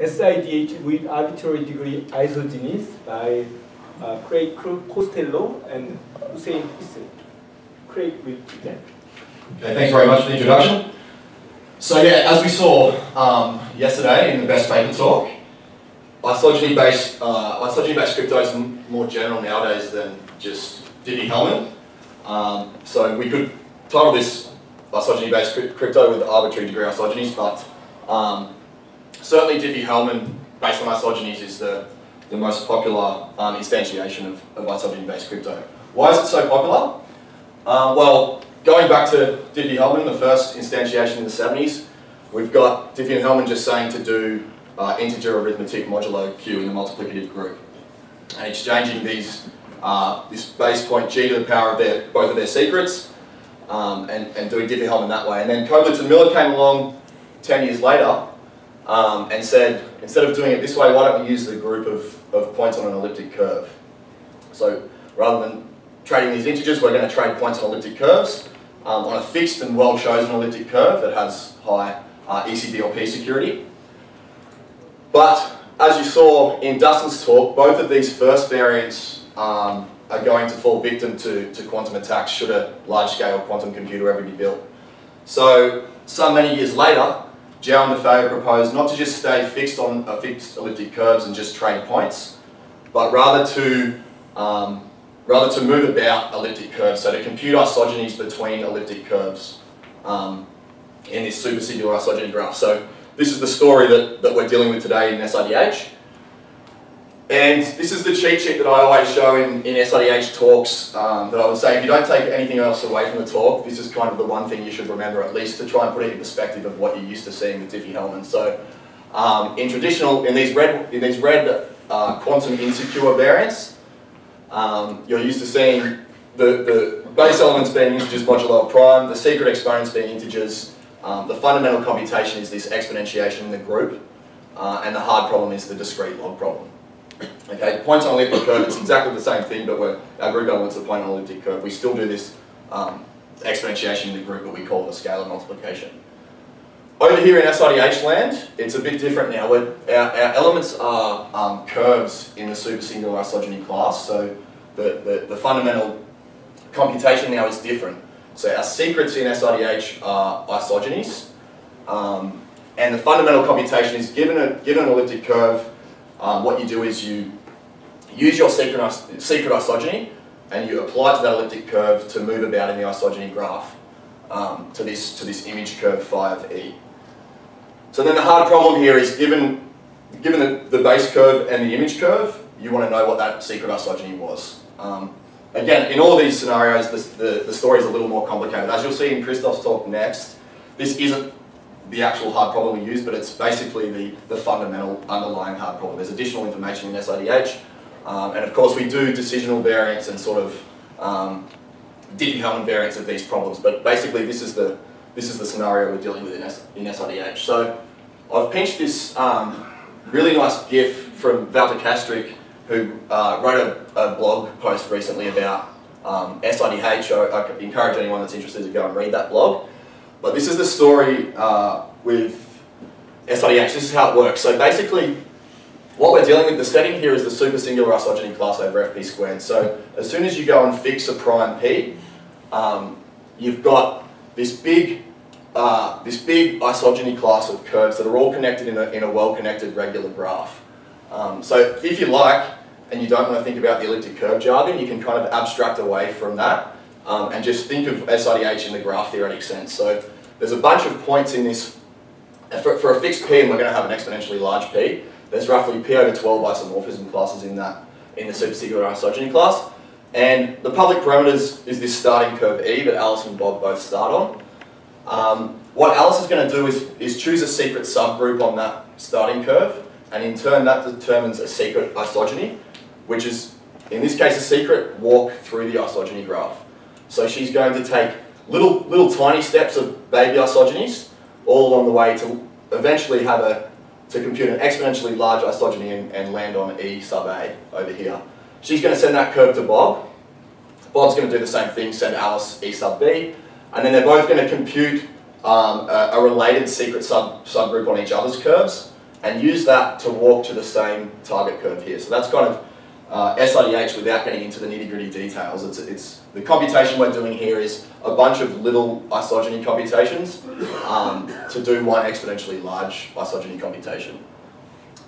SIDH with arbitrary degree isogenies by uh, Craig Costello and Hüseyin Hisil. Craig will begin. Okay, thanks very much for the introduction. So yeah, as we saw um, yesterday in the best paper talk, isogeny-based uh, isogeny-based crypto is more general nowadays than just Diffie-Hellman. Um, so we could title this isogeny-based crypto with arbitrary degree isogenies, but um, certainly Diffie-Hellman based on isogenies is the, the most popular um, instantiation of, of isogeny-based crypto. Why is it so popular? Uh, well, going back to Diffie-Hellman, the first instantiation in the 70s, we've got Diffie and Hellman just saying to do uh, integer arithmetic modulo q in the multiplicative group. And exchanging these, uh, this base point g to the power of their, both of their secrets um, and, and doing Diffie-Hellman that way. And then Koblitz and Miller came along 10 years later um, and said, instead of doing it this way, why don't we use the group of, of points on an elliptic curve? So rather than trading these integers, we're going to trade points on elliptic curves um, on a fixed and well-chosen elliptic curve that has high uh, or P security. But as you saw in Dustin's talk, both of these first variants um, are going to fall victim to, to quantum attacks should a large-scale quantum computer ever be built. So some many years later, Jao and De Feo proposed not to just stay fixed on a fixed elliptic curves and just trade points, but rather to um, rather to move about elliptic curves, so to compute isogenies between elliptic curves um, in this supersingular isogeny graph. So this is the story that, that we're dealing with today in SIDH. And this is the cheat sheet that I always show in, in SIDH talks um, that I would say if you don't take anything else away from the talk, this is kind of the one thing you should remember at least to try and put it in perspective of what you're used to seeing with Diffie-Hellman. So um, in traditional, in these red, in these red uh, quantum insecure variants, um, you're used to seeing the, the base elements being integers modulo prime, the secret exponents being integers, um, the fundamental computation is this exponentiation in the group, uh, and the hard problem is the discrete log problem. Okay, points on elliptic curve, it's exactly the same thing, but we're, our group elements are point on elliptic curve. We still do this um, exponentiation in the group, but we call it a scalar multiplication. Over here in SIDH land, it's a bit different now. Our, our, elements are um, curves in the supersingular isogeny class, so the, the, the fundamental computation now is different. So our secrets in SIDH are isogenies, um, and the fundamental computation is given, a, given an elliptic curve, um, what you do is you use your secret, isogeny and you apply it to that elliptic curve to move about in the isogeny graph um, to, this, to this image curve phi of E. So then the hard problem here is given, given the, the base curve and the image curve, you want to know what that secret isogeny was. Um, Again, in all these scenarios, the, the, the story is a little more complicated. As you'll see in Christoph's talk next, this isn't the actual hard problem we use, but it's basically the, the fundamental underlying hard problem. There's additional information in SIDH, um, and of course we do decisional variants and sort of um, Diffie-Hellman variants of these problems, but basically this is the, this is the scenario we're dealing with in, S, in SIDH. So I've pinched this um, really nice GIF from Wouter Castryck who uh, wrote a, a, blog post recently about um, SIDH. I, I encourage anyone that's interested to go and read that blog. But this is the story uh, with SIDH. This is how it works. So basically, what we're dealing with, the setting here is the supersingular isogeny class over fp squared. So as soon as you go and fix a prime p, um, you've got this big uh, this big isogeny class of curves that are all connected in a, in a well-connected regular graph. Um, so if you like, and you don't want to think about the elliptic curve jargon, you can kind of abstract away from that um, and just think of SIDH in the graph theoretic sense. So there's a bunch of points in this, for, for a fixed p and we're going to have an exponentially large p, there's roughly p over 12 isomorphism classes in that, in the supersingular isogeny class. And the public parameters is this starting curve E that Alice and Bob both start on. Um, what Alice is going to do is, is choose a secret subgroup on that starting curve, and in turn that determines a secret isogeny which is, in this case, a secret walk through the isogeny graph. So she's going to take little, little tiny steps of baby isogenies all along the way to eventually have a, to compute an exponentially large isogeny and, and land on E sub A over here. She's going to send that curve to Bob. Bob's going to do the same thing, send Alice E sub B, and then they're both going to compute um, a, a, related secret sub subgroup on each other's curves, and use that to walk to the same target curve here. So that's kind of uh, SIDH without getting into the nitty gritty details. It's, it's, the computation we're doing here is a bunch of little isogeny computations um, to do one exponentially large isogeny computation.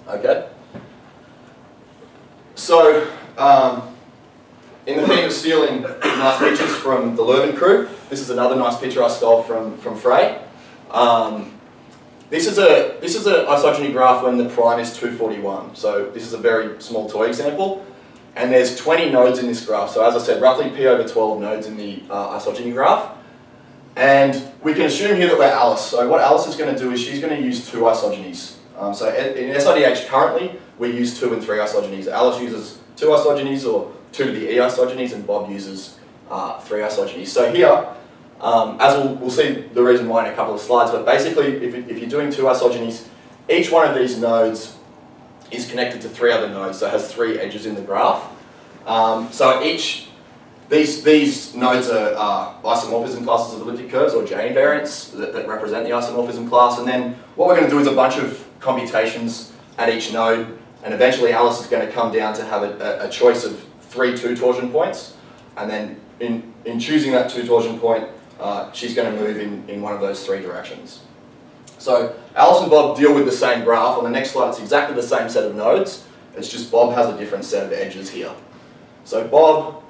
Okay? So, um, in the theme of stealing nice pictures from the Leuven crew, this is another nice picture I stole from, from Frey. Um, this is a this is an isogeny graph when the prime is 241. So this is a very small toy example. And there's 20 nodes in this graph. So as I said, roughly p over 12 nodes in the uh, isogeny graph. And we can assume here that we're Alice. So what Alice is going to do is she's going to use two isogenies. Um, so in SIDH currently, we use two and three isogenies. Alice uses two isogenies or two to the E isogenies and Bob uses uh, three isogenies. So here, um, as we'll, we'll, see the reason why in a couple of slides, but basically if, if you're doing two isogenies, each one of these nodes is connected to three other nodes, so it has three edges in the graph. Um, so each, these, these nodes are uh, isomorphism classes of elliptic curves or J invariants that, that represent the isomorphism class. And then what we're going to do is a bunch of computations at each node and eventually Alice is going to come down to have a, a choice of three two torsion points. And then in, in choosing that two torsion point, uh, she's going to move in, in one of those three directions. So Alice and Bob deal with the same graph. On the next slide, it's exactly the same set of nodes. It's just Bob has a different set of edges here. So Bob,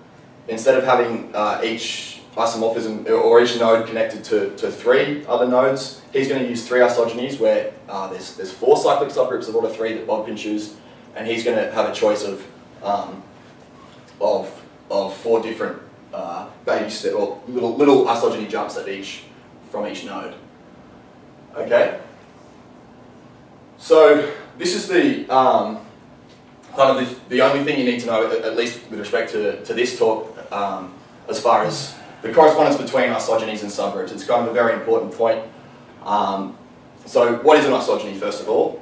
instead of having uh, each isomorphism or each node connected to, to three other nodes, he's going to use three isogenies where uh, there's, there's four cyclic subgroups of order three that Bob can choose, and he's going to have a choice of, um, of, of four different uh, baby step, or little, little isogeny jumps at each, from each node. Okay? So this is the um, kind of the, the, only thing you need to know, at, least with respect to, to this talk, um, as far as the correspondence between isogenies and subgroups. It's kind of a very important point. Um, so what is an isogeny, first of all?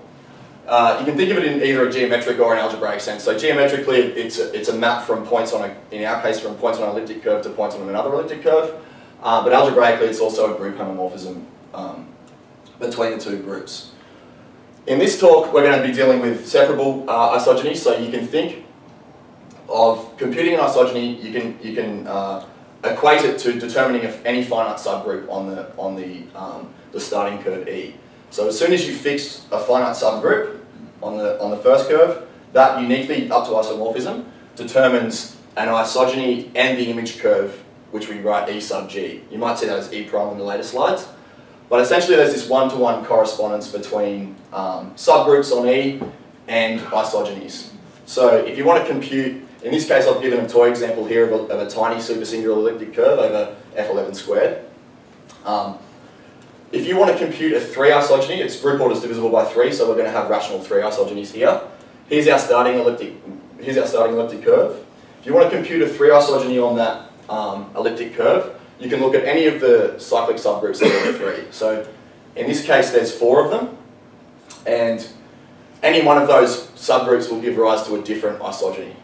Uh, you can think of it in either a geometric or an algebraic sense. So geometrically, it's a, it's a map from points on a, in our case, from points on an elliptic curve to points on another elliptic curve. Uh, but algebraically, it's also a group homomorphism um, between the two groups. In this talk, we're going to be dealing with separable uh, isogeny, so you can think of computing an isogeny, you can, you can uh, equate it to determining if any finite subgroup on the, on the, um, the starting curve E. So as soon as you fix a finite subgroup on the, on the first curve, that uniquely up to isomorphism determines an isogeny and the image curve, which we write E sub G. You might see that as E prime in the later slides. But essentially there's this one-to-one -one correspondence between um, subgroups on E and isogenies. So if you want to compute, in this case I've given a toy example here of a, of a tiny supersingular elliptic curve over f11 squared. Um, if you want to compute a 3 isogeny, its group order is divisible by 3, so we're going to have rational 3 isogenies here. Here's our starting elliptic, here's our starting elliptic curve. If you want to compute a 3 isogeny on that um, elliptic curve, you can look at any of the cyclic subgroups of order 3. So in this case, there's four of them, and any one of those subgroups will give rise to a different isogeny.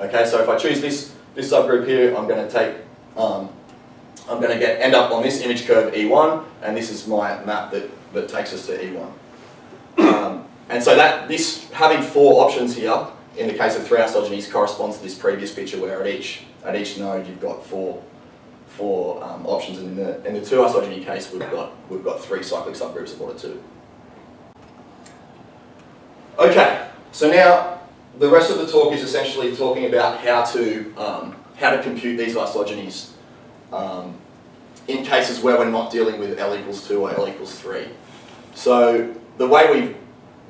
Okay, so if I choose this, this subgroup here, I'm going to take, um, I'm going to get end up on this image curve E1, and this is my map that, that takes us to E1. Um, and so that this having four options here, in the case of three isogenies, corresponds to this previous picture where at each at each node you've got four four um, options, and in the, in the two isogeny case, we've got, we've got three cyclic subgroups of order two. Okay, so now the rest of the talk is essentially talking about how to, um, how to compute these isogenies um, in cases where we're not dealing with L equals 2 or L equals 3. So the way we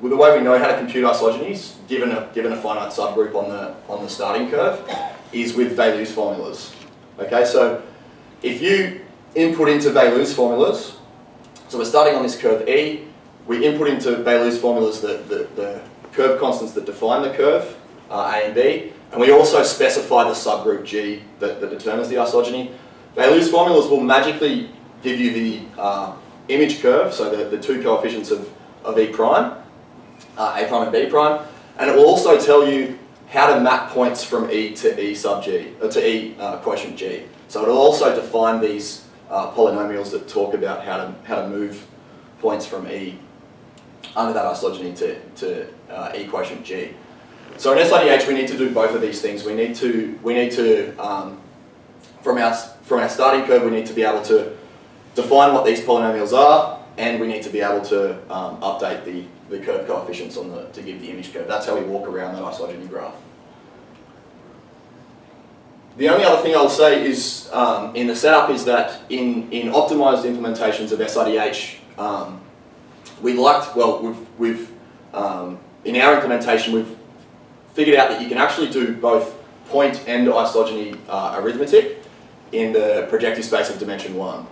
the way we know how to compute isogenies, given a, given a finite subgroup on the, on the starting curve, is with Vélu's formulas. Okay, so if you input into Vélu's formulas, so we're starting on this curve E, we input into Vélu's formulas the, the, the, curve constants that define the curve, uh, A and B, and we also specify the subgroup G that, that determines the isogeny. Vélu's formulas will magically give you the uh, image curve, so the, the two coefficients of, of E prime, uh, A prime and B prime, and it will also tell you how to map points from E to E sub G, or uh, to E uh, quotient G. So it'll also define these uh, polynomials that talk about how to, how to move points from E under that isogeny to, to uh, E quotient G. So in SIDH we need to do both of these things. We need to, we need to um, from, our, from our starting curve we need to be able to define what these polynomials are and we need to be able to um, update the, the curve coefficients on the, to give the image curve. That's how we walk around that isogeny graph. The only other thing I'll say is um, in the setup is that in, in optimized implementations of SIDH, um, we liked, well, we've, we've um, in our implementation, we've figured out that you can actually do both point and isogeny uh, arithmetic in the projective space of dimension one.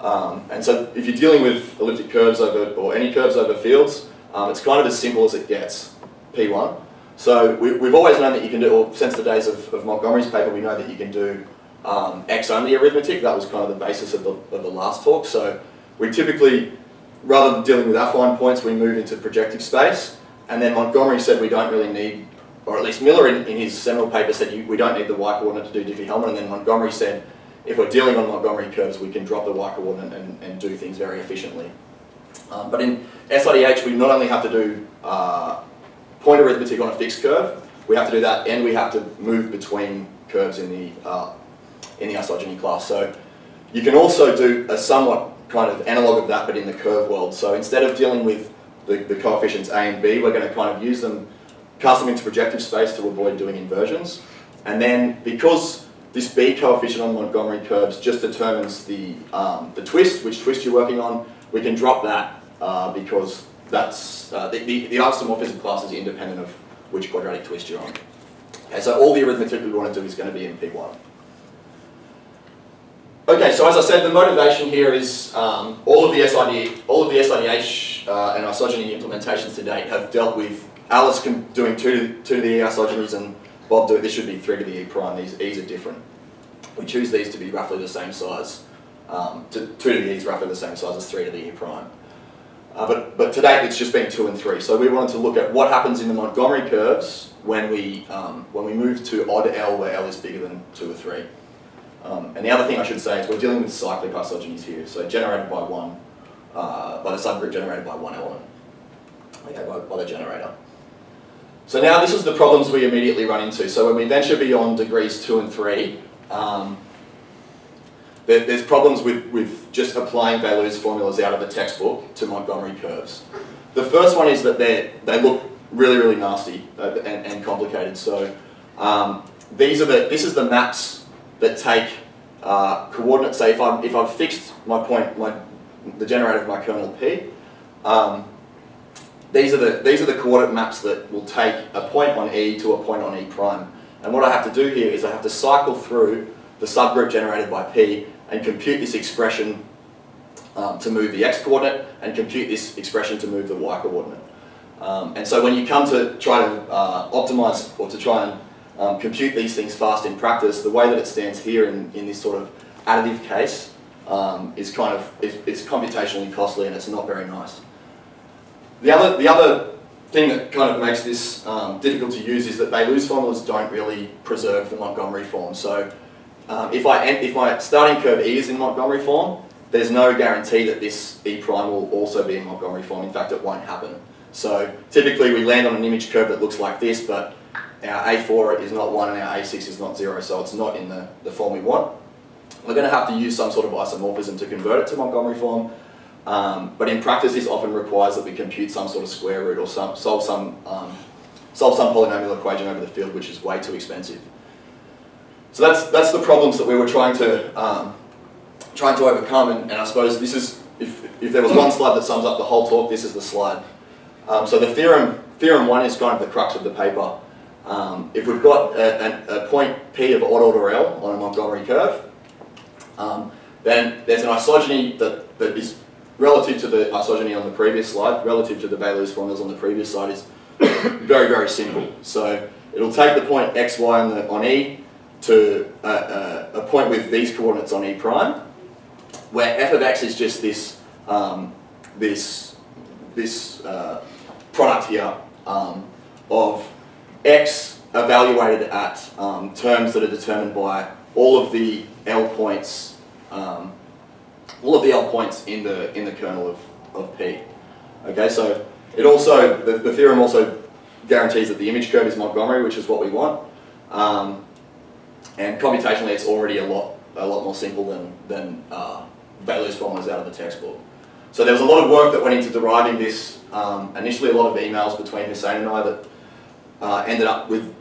Um, and so if you're dealing with elliptic curves over, or any curves over fields, um, it's kind of as simple as it gets, P1. So we, have always known that you can do, or since the days of, of Montgomery's paper, we know that you can do um, X-only arithmetic. That was kind of the basis of the, of the last talk. So we typically, rather than dealing with affine points, we move into projective space. And then Montgomery said we don't really need, or at least Miller in, in his seminal paper said you, we don't need the y-coordinate to do Diffie-Hellman. And then Montgomery said if we're dealing on Montgomery curves, we can drop the y-coordinate and, and do things very efficiently. Um, but in SIDH, we not only have to do uh, point arithmetic on a fixed curve, we have to do that and we have to move between curves in the, uh, in the isogeny class. So you can also do a somewhat kind of analog of that, but in the curve world. So instead of dealing with the, the coefficients A and B, we're going to kind of use them, cast them into projective space to avoid doing inversions. And then because this B coefficient on Montgomery curves just determines the, um, the twist, which twist you're working on. We can drop that uh, because that's, uh, the, the, the isomorphism class is independent of which quadratic twist you're on. Okay, so all the arithmetic we want to do is going to be in P1. Okay, so as I said, the motivation here is um, all of the SID, all of the SIDH uh, and isogeny implementations to date have dealt with Alice doing two to, two to the E isogenies and Bob, doing this should be 3 to the e prime, these e's are different. We choose these to be roughly the same size. Um, to, 2 to the e is roughly the same size as 3 to the e prime. Uh, but, but to date it's just been 2 and 3. So we wanted to look at what happens in the Montgomery curves when we, um, when we move to odd L where L is bigger than 2 or 3. Um, and the other thing I should say is we're dealing with cyclic isogenies here, so generated by one, uh, by the subgroup generated by one element, okay, by, by the generator. So now this is the problems we immediately run into. So when we venture beyond degrees two and three, um, there, there's problems with, with just applying Vélu's formulas out of a textbook to Montgomery curves. The first one is that they they look really, really nasty uh, and, and, complicated. So um, these are the, this is the maps that take uh, coordinates. Say if, i if I've fixed my point, my, the generator of my kernel P, um, these are the these are the coordinate maps that will take a point on E to a point on E prime. And what I have to do here is I have to cycle through the subgroup generated by P and compute this expression um, to move the x coordinate and compute this expression to move the y coordinate. Um, and so when you come to try to uh, optimize or to try and um, compute these things fast in practice, the way that it stands here in, in this sort of additive case um, is kind of, is computationally costly and it's not very nice. The other, the other thing that kind of makes this um, difficult to use is that Vélu's formulas don't really preserve the Montgomery form. So um, if, I, if my starting curve E is in Montgomery form, there's no guarantee that this E prime will also be in Montgomery form. In fact, it won't happen. So typically we land on an image curve that looks like this, but our A4 is not 1 and our A6 is not 0, so it's not in the, the form we want. We're going to have to use some sort of isomorphism to convert it to Montgomery form, um, but in practice, this often requires that we compute some sort of square root or some, solve, some, um, solve some polynomial equation over the field, which is way too expensive. So that's, that's the problems that we were trying to, um, trying to overcome, and, and, I suppose this is, if, if there was one slide that sums up the whole talk, this is the slide. Um, so the theorem, theorem one is kind of the crux of the paper. Um, if we've got a, a, a, point P of odd order L on a Montgomery curve, um, then there's an isogeny that, that is relative to the isogeny on the previous slide, relative to the Vélu's formulas on the previous slide is very, very simple. So it'll take the point x, y on, the, on E to a, a, a, point with these coordinates on E prime, where f of x is just this, um, this, this uh, product here um, of x evaluated at um, terms that are determined by all of the L points um, all of the L points in the in the kernel of, of P. Okay, so It also, the, the, theorem also guarantees that the image curve is Montgomery, which is what we want. Um, and computationally, it's already a lot, a lot more simple than, than uh, Vélu's formulas out of the textbook. So there was a lot of work that went into deriving this. Um, initially, a lot of emails between Hüseyin and I that uh, ended up with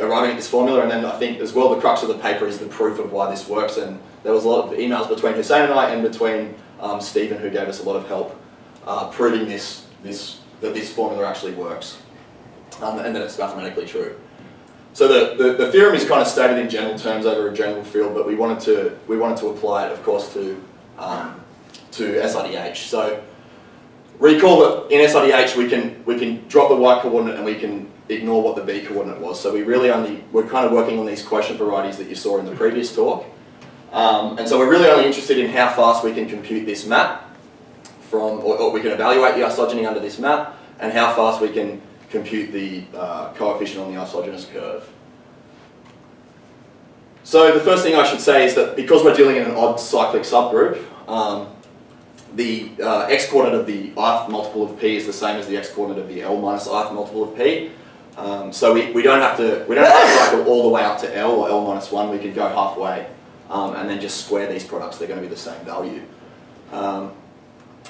arriving at this formula. And then I think as well, the crux of the paper is the proof of why this works. And there was a lot of emails between Hüseyin and I and between um, Stephen, who gave us a lot of help uh, proving this, this, that this formula actually works um, and that it's mathematically true. So the, the, the, theorem is kind of stated in general terms over a general field, but we wanted to, we wanted to apply it, of course, to, um, to SIDH. So recall that in SIDH we can, we can drop the y coordinate and we can ignore what the b coordinate was. So we really only, we're kind of working on these quotient varieties that you saw in the previous talk. Um, and so we're really only interested in how fast we can compute this map from, or, or, we can evaluate the isogeny under this map, and how fast we can compute the uh, coefficient on the isogeny curve. So the first thing I should say is that because we're dealing in an odd cyclic subgroup, um, the uh, x-coordinate of the ith multiple of p is the same as the x-coordinate of the L minus ith multiple of p. Um, so we, we don't have to we don't have to cycle all the way up to L or L minus one. We can go halfway um, and then just square these products. They're going to be the same value. Um,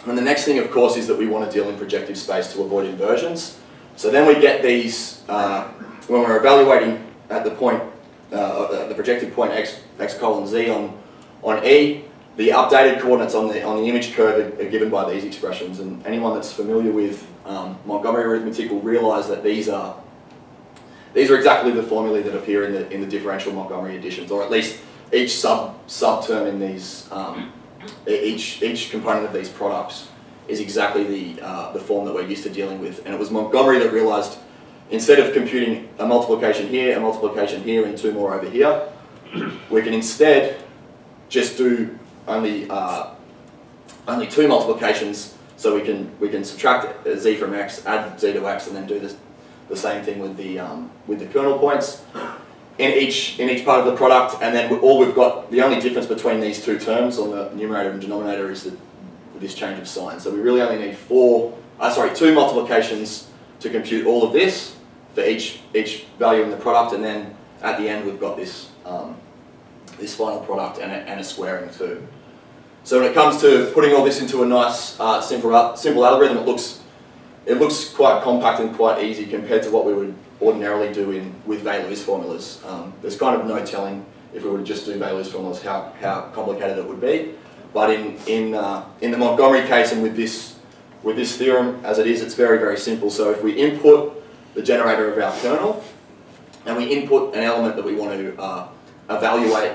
and the next thing, of course, is that we want to deal in projective space to avoid inversions. So then we get these uh, when we're evaluating at the point uh, the projected point x x colon z on on E. The updated coordinates on the on the image curve are, are given by these expressions, and anyone that's familiar with um, Montgomery arithmetic will realise that these are these are exactly the formulae that appear in the, in the differential Montgomery additions, or at least each sub sub-term in these, um, each, each component of these products is exactly the, uh, the form that we're used to dealing with. And it was Montgomery that realized instead of computing a multiplication here, a multiplication here, and two more over here, we can instead just do only, uh, only two multiplications so we can, we can subtract z from x, add z to x, and then do this the same thing with the, um, with the kernel points in each, in each part of the product, and then all we've got, the only difference between these two terms on the numerator and denominator is the, this change of sign. So we really only need four, uh, sorry, two multiplications to compute all of this for each, each value in the product, and then at the end we've got this, um, this final product and a, and a squaring too. So when it comes to putting all this into a nice uh, simple, simple algorithm, it looks it looks quite compact and quite easy compared to what we would ordinarily do in with Vélu's formulas. Um, there's kind of no telling if we were to just do Vélu's formulas how, how complicated it would be. But in, in, uh, in the Montgomery case and with this, with this theorem as it is, it's very, very simple. So if we input the generator of our kernel and we input an element that we want to uh, evaluate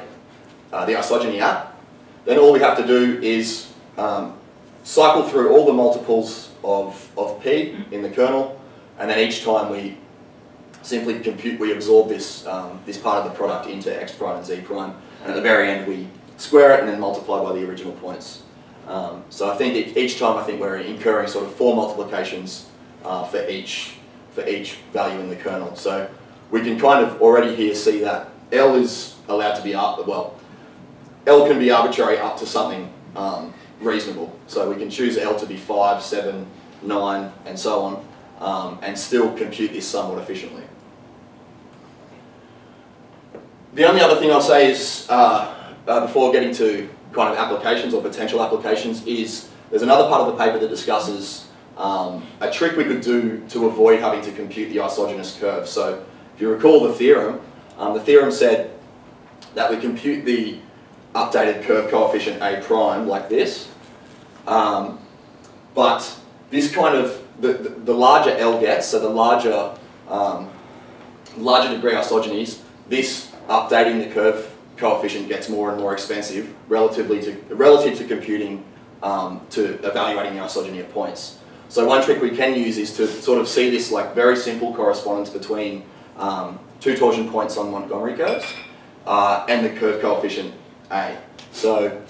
uh, the isogeny at, then all we have to do is um, cycle through all the multiples of, of P in the kernel, and then each time we simply compute, we absorb this, um, this part of the product into x prime and z prime, and at the very end we square it and then multiply by the original points. Um, so I think each time I think we're incurring sort of four multiplications uh, for each for each value in the kernel. So we can kind of already here see that L is allowed to be up, well, L can be arbitrary up to something um, reasonable. So we can choose L to be 5, 7, 9, and so on, um, and still compute this somewhat efficiently. The only other thing I'll say is, uh, uh, before getting to kind of applications or potential applications, is there's another part of the paper that discusses um, a trick we could do to avoid having to compute the isogeny curve. So if you recall the theorem, um, the theorem said that we compute the updated curve coefficient A prime like this. Um, but this kind of, the, the, the, larger L gets, so the larger, um, larger degree isogenies, this updating the curve coefficient gets more and more expensive relatively to, relative to computing, um, to evaluating the isogeny of points. So one trick we can use is to sort of see this like very simple correspondence between um, two torsion points on Montgomery curves uh, and the curve coefficient a. So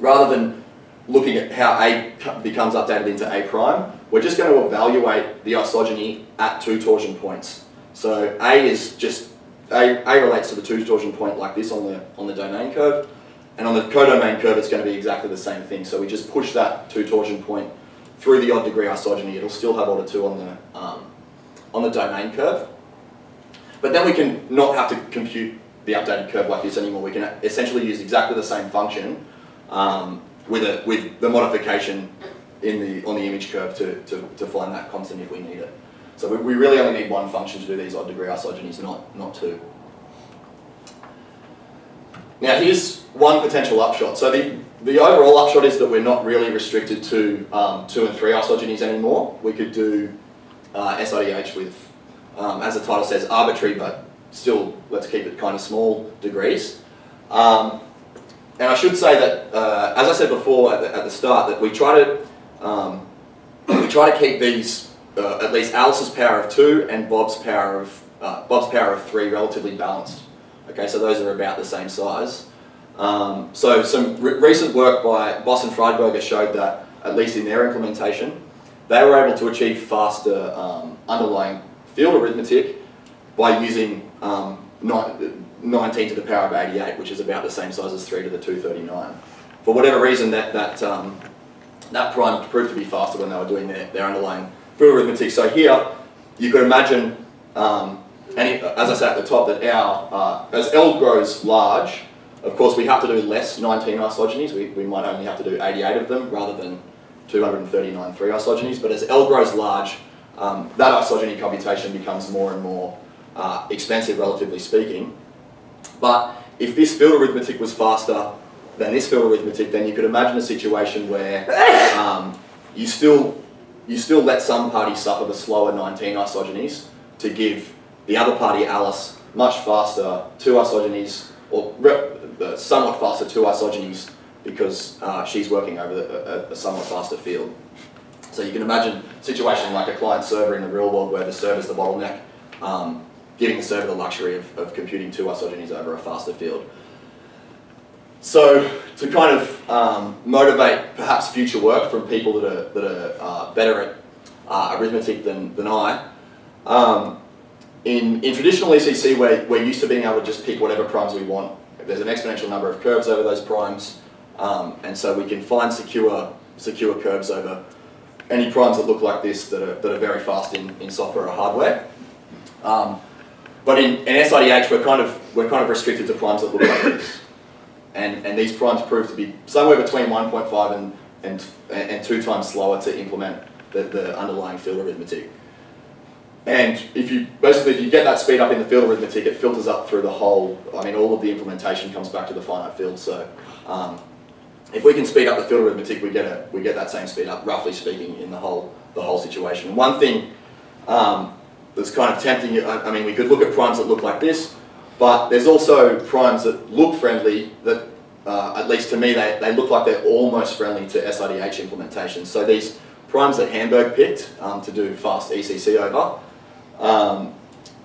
rather than looking at how A becomes updated into A prime, we're just going to evaluate the isogeny at two torsion points. So A is just, A, A relates to the two torsion point like this on the, on the domain curve, and on the codomain curve it's going to be exactly the same thing. So we just push that two torsion point through the odd degree isogeny, it'll still have order 2 on the, um, on the domain curve. But then we can not have to compute the updated curve like this anymore. We can essentially use exactly the same function um, with, a, with the modification in the, on the image curve to, to, to find that constant if we need it. So we, we really only need one function to do these odd degree isogenies, not, not two. Now here's one potential upshot. So the, the overall upshot is that we're not really restricted to um, two and three isogenies anymore. We could do uh, SIDH with, um, as the title says, arbitrary, but still let's keep it kind of small degrees. Um, and I should say that, uh, as I said before at the, at the, start, that we try to um, we try to keep these uh, at least Alice's power of two and Bob's power of uh, Bob's power of three relatively balanced. Okay, so those are about the same size. Um, so some re recent work by Bos and Friedberger showed that, at least in their implementation, they were able to achieve faster um, underlying field arithmetic by using um, 19 to the power of 88, which is about the same size as 3 to the 239. For whatever reason, that, that, um, that prime proved to be faster when they were doing their, their underlying field arithmetic. So here, you could imagine, um, and as I said at the top, that our, uh, as L grows large, of course, we have to do less 19 isogenies. We, we might only have to do 88 of them rather than 239 3 isogenies. But as L grows large, um, that isogeny computation becomes more and more uh, expensive, relatively speaking. But if this field arithmetic was faster than this field arithmetic, then you could imagine a situation where um, you still you still let some party suffer the slower 19 isogenies to give the other party, Alice, much faster two isogenies, or uh, somewhat faster two isogenies because uh, she's working over the, a, a, somewhat faster field. So you can imagine a situation like a client server in the real world where the server is the bottleneck, um, giving the server the luxury of, of computing two isogenies over a faster field. So to kind of um, motivate perhaps future work from people that are, that are uh, better at uh, arithmetic than, than I, um, in, in traditional ECC we're, we're used to being able to just pick whatever primes we want there's an exponential number of curves over those primes, um, and so we can find secure, secure curves over any primes that look like this that are, that are very fast in, in software or hardware. Um, but in, in SIDH, we're kind, of, we're kind of restricted to primes that look like this. And, and these primes prove to be somewhere between 1.5 and, and, and two times slower to implement the, the underlying field arithmetic. And if you basically if you get that speed up in the field arithmetic, it filters up through the whole. I mean, all of the implementation comes back to the finite field. So um, if we can speed up the field arithmetic, we get a we get that same speed up, roughly speaking, in the whole the whole situation. one thing um, that's kind of tempting. I, I mean, we could look at primes that look like this, but there's also primes that look friendly that. Uh, at least to me, they, they look like they're almost friendly to SIDH implementations. So these primes that Hamburg picked um, to do fast ECC over, um,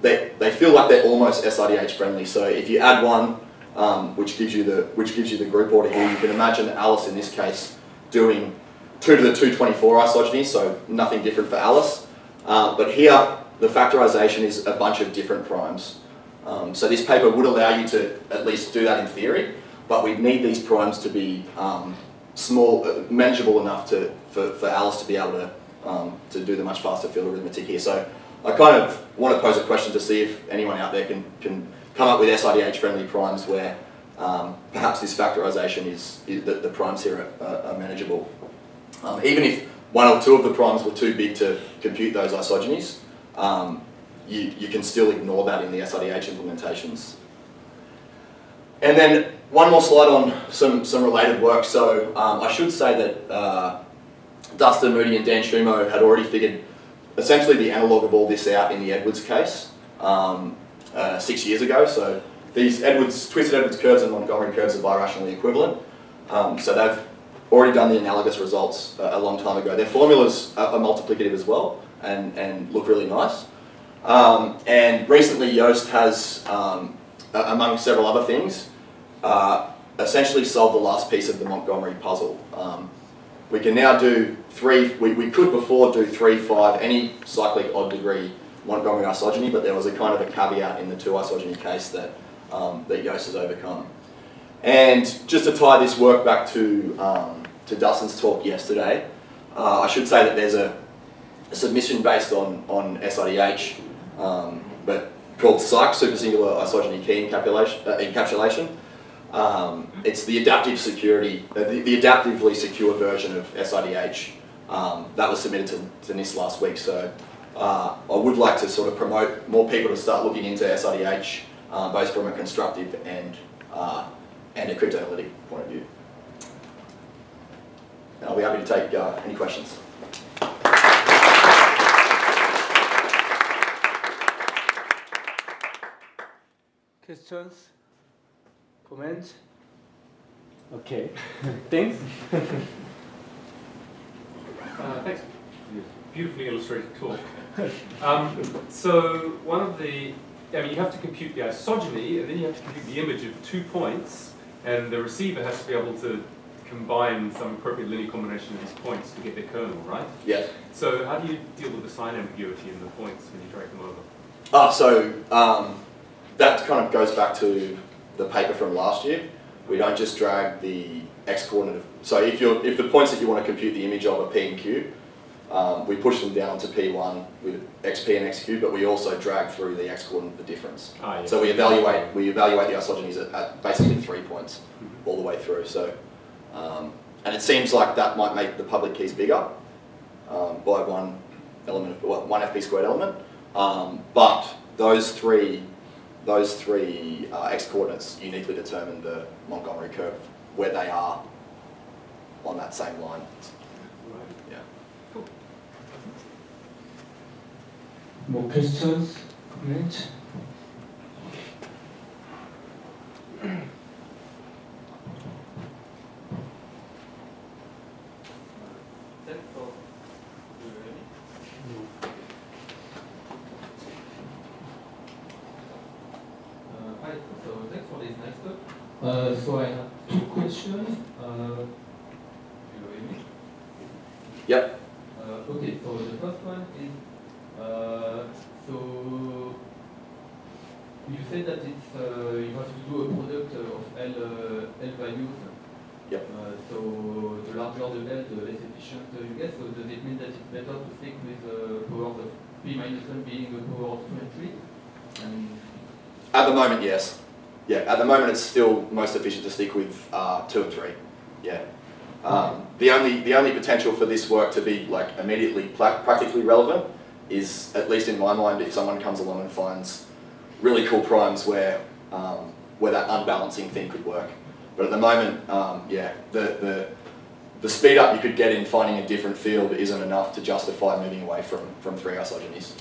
they, they feel like they're almost SIDH friendly. So if you add one, um, which gives you the which gives you the group order here, you can imagine Alice in this case doing two to the 224 isogeny, so nothing different for Alice. Uh, but here, the factorization is a bunch of different primes. Um, so this paper would allow you to at least do that in theory, but we need these primes to be um, small, uh, manageable enough to, for, for Alice to be able to, um, to do the much faster field arithmetic here. So I kind of want to pose a question to see if anyone out there can, can come up with SIDH friendly primes where um, perhaps this factorization is, is the, the, primes here are, are, are manageable. Um, even if one or two of the primes were too big to compute those isogenies, um, you, you can still ignore that in the SIDH implementations. And then one more slide on some, some related work. So um, I should say that uh, Dustin Moody and Dan Shumow had already figured essentially the analog of all this out in the Edwards case um, uh, six years ago. So these Edwards, twisted Edwards curves and Montgomery curves are birationally equivalent. Um, so they've already done the analogous results uh, a long time ago. Their formulas are, are, multiplicative as well and, and look really nice. Um, and recently Joost has, um, among several other things, uh, essentially solved the last piece of the Montgomery puzzle. Um, we can now do three, we, we could before do three, five, any cyclic odd degree Montgomery isogeny, but there was a kind of a caveat in the two isogeny case that, um, that Joost has overcome. And just to tie this work back to, um, to Dustin's talk yesterday, uh, I should say that there's a, a submission based on, on SIDH, um, but called SIKE, super singular isogeny key encapsulation. Uh, encapsulation. Um, it's the adaptive security, uh, the, the, adaptively secure version of SIDH um, that was submitted to, to NIST last week. So uh, I would like to sort of promote more people to start looking into SIDH, uh, both from a constructive and uh, and a cryptanalytic point of view. And I'll be happy to take uh, any questions. Questions? Comments? Okay, thanks. Uh, thanks. Beautifully illustrated talk. Um, so one of the, I mean, you have to compute the isogeny, and then you have to compute the image of two points, and the receiver has to be able to combine some appropriate linear combination of these points to get their kernel, right? Yes. So how do you deal with the sign ambiguity in the points when you drag them over? Ah, so um, that kind of goes back to the paper from last year. We don't just drag the x-coordinate. So if, you're, if the points that you want to compute the image of are p and q, um, we push them down to P1 with XP and XQ, but we also drag through the X coordinate the difference. Ah, yes. So we evaluate we evaluate the isogenies at, at basically three points Mm-hmm. all the way through. So, um, and it seems like that might make the public keys bigger um, by one element, of, well, one FP squared element. Um, but those three those three uh, X coordinates uniquely determine the Montgomery curve where they are on that same line. Yeah. More questions? Comments? Uh, Hi, so thanks for this nice talk. Uh, so I have two questions. Uh, you hear me? Yep. Uh, okay, so the first one is, uh, so you said that it's, uh, you have to do a product of L, uh, L values. Yep. Uh, so the larger the L, the less efficient uh, you get. So does it mean that it's better to stick with the power of P minus 1 being the power of 2 and 3? And At the moment, yes. Yeah, at the moment it's still most efficient to stick with uh, two and three. Yeah. Um, the only the only potential for this work to be like immediately practically relevant is, at least in my mind, if someone comes along and finds really cool primes where um, where that unbalancing thing could work. But at the moment, um, yeah, the, the the speed up you could get in finding a different field isn't enough to justify moving away from, from three isogenies.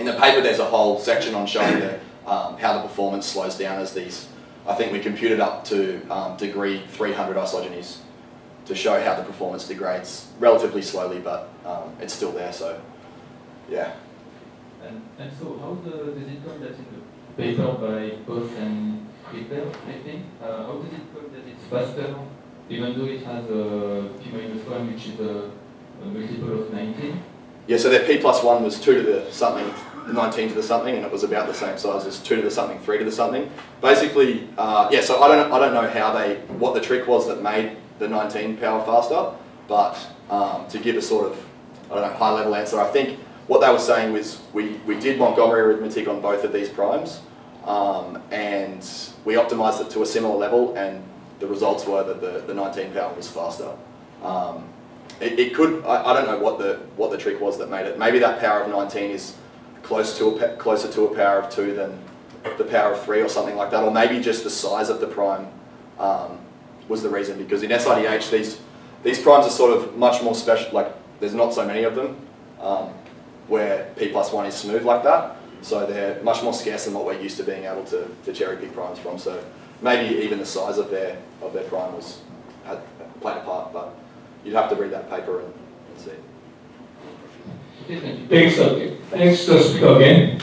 In the paper, there's a whole section on showing the, um, how the performance slows down as these. I think we computed up to um, degree 300 isogenies to show how the performance degrades relatively slowly, but um, it's still there. So, yeah. And, and so how the, does it come that in the paper by Bos and Ripper, I think, uh, how does it come that it's faster, even though it has a p minus 1, which is a, a multiple of 19? Yeah. So their p plus one was two to the something, 19 to the something, and it was about the same size as two to the something, three to the something. Basically, uh, yeah. So I don't I don't know how they what the trick was that made the 19 power faster, but um, to give a sort of I don't know high level answer, I think what they were saying was we we did Montgomery arithmetic on both of these primes, um, and we optimized it to a similar level, and the results were that the, the 19 power was faster. Um, it, it could I, I don't know what the what the trick was that made it. Maybe that power of 19 is close to a, closer to a power of two than the power of three or something like that, or maybe just the size of the prime um, was the reason. Because in SIDH, these these primes are sort of much more special. Like there's not so many of them, um, where p plus one is smooth like that. So they're much more scarce than what we're used to being able to, to cherry pick primes from. So maybe even the size of their of their prime was had played a part, but you'd have to read that paper and, Thanks, okay. Thanks speak again.